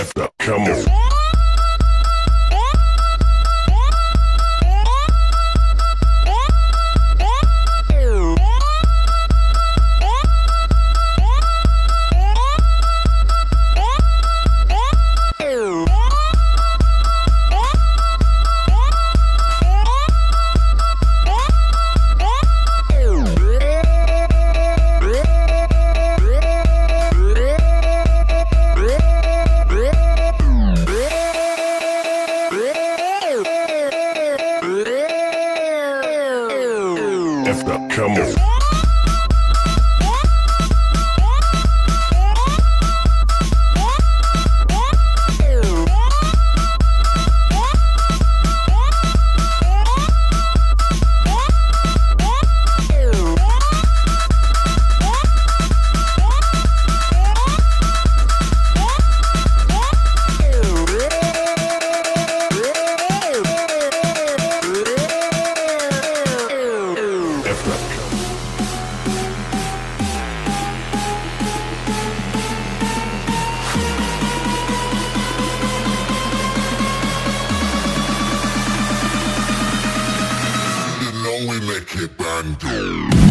left up. F up, come on. only make it bando.